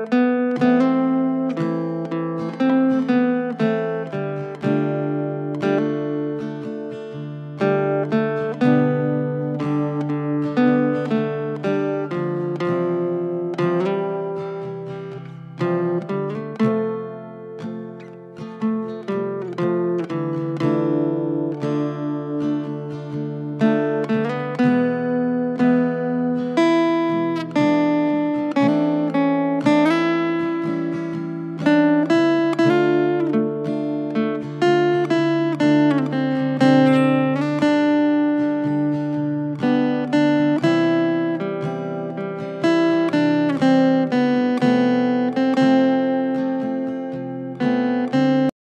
Música